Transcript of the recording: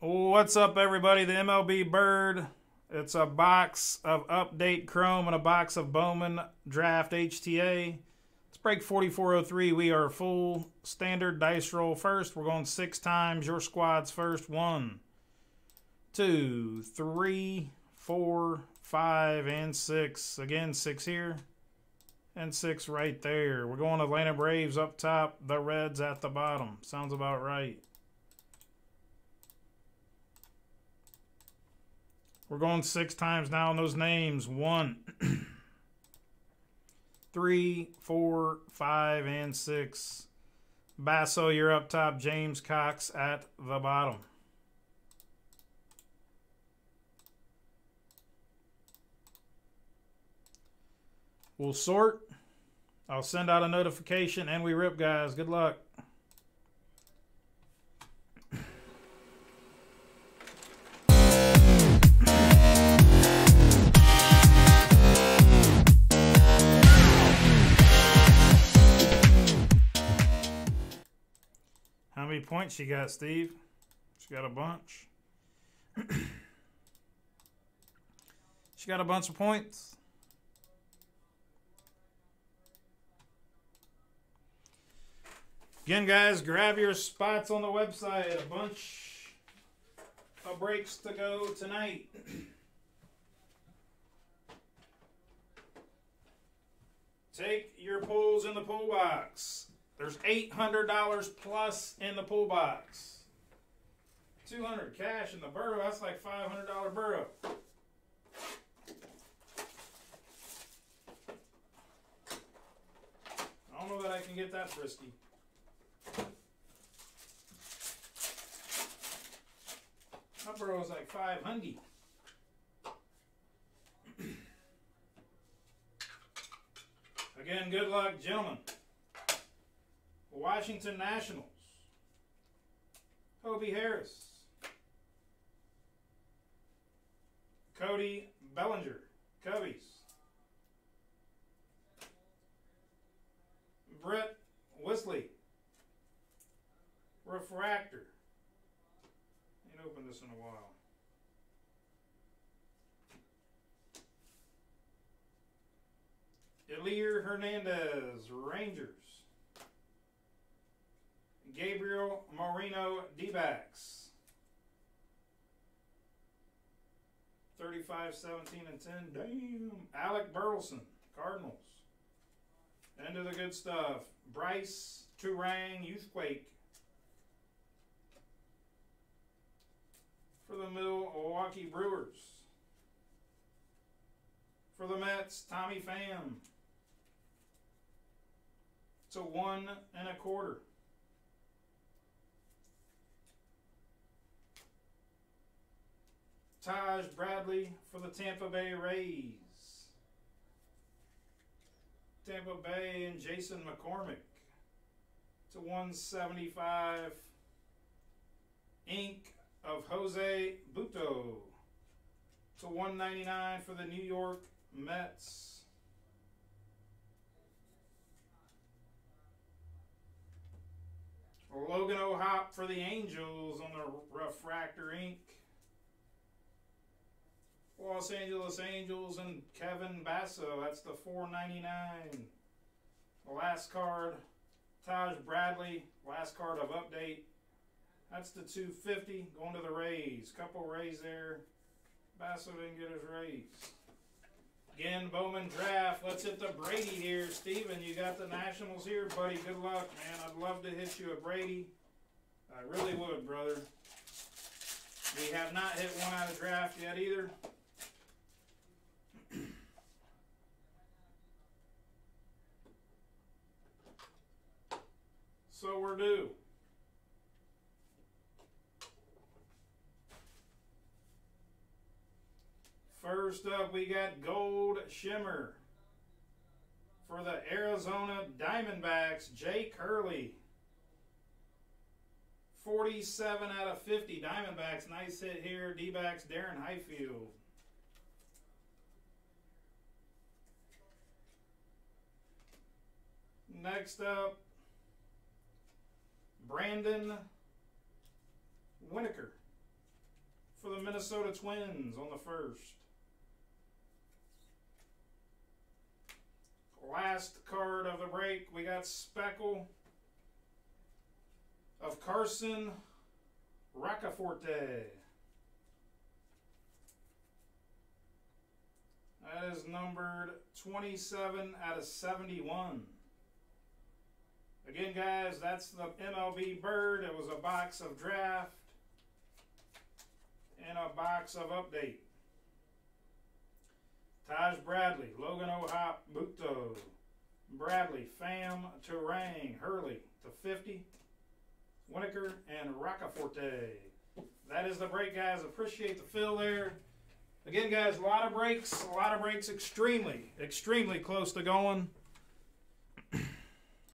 What's up, everybody? The MLB Bird. It's a box of Update Chrome and a box of Bowman Draft HTA. It's break 4403. We are full standard dice roll first. We're going six times. Your squad's first. One, two, three, four, five, and six. Again, six here and six right there. We're going Atlanta Braves up top, the Reds at the bottom. Sounds about right. We're going six times now on those names. One, three, four, five, and six. Basso, you're up top. James Cox at the bottom. We'll sort. I'll send out a notification and we rip, guys. Good luck. Many points you got, Steve? She got a bunch. she got a bunch of points. Again, guys, grab your spots on the website. A bunch of breaks to go tonight. Take your pulls in the pull box. There's $800 plus in the pull box. 200 cash in the burrow. That's like $500 burrow. I don't know that I can get that frisky. My burrow's like 500. Again, good luck, gentlemen. Washington Nationals. Hobie Harris. Cody Bellinger. Cubbies. Brett Whistler. Refractor. Ain't opened this in a while. Elier Hernandez, Rangers. Gabriel Moreno D-backs. 35, 17, and 10. Damn. Alec Burleson, Cardinals. End of the good stuff. Brice Turang, Youthquake. For the Milwaukee Brewers. For the Mets, Tommy Pham. It's a one and a quarter. Taj Bradley for the Tampa Bay Rays. Tampa Bay and Jason McCormick to 175. Ink of Jose Butto to 199 for the New York Mets. Logan O'Hoppe for the Angels on the Refractor Ink. Los Angeles Angels and Kevin Basso. That's the 499. The last card, Taj Bradley. Last card of update. That's the 250 going to the Rays. Couple Rays there. Basso didn't get his Rays. Again, Bowman draft. Let's hit the Brady here. Steven, you got the Nationals here, buddy. Good luck, man. I'd love to hit you a Brady. I really would, brother. We have not hit one out of draft yet either. So we're due. First up, we got Gold Shimmer for the Arizona Diamondbacks, Jack Hurley. 47 out of 50 Diamondbacks. Nice hit here. D-backs, Darren Highfield. Next up, Brandon Winokur for the Minnesota Twins on the first. Last card of the break, we got Speckle of Carson Roccaforte. That is numbered 27 out of 71. Again, guys, that's the MLB Bird. It was a box of draft and a box of update. Taj Bradley, Logan O'Hoppe, Butto, Bradley, Pham, Turang, Hurley to 50, Winokur, and Roccaforte. That is the break, guys. Appreciate the fill there. Again, guys, a lot of breaks, a lot of breaks, extremely, extremely close to going.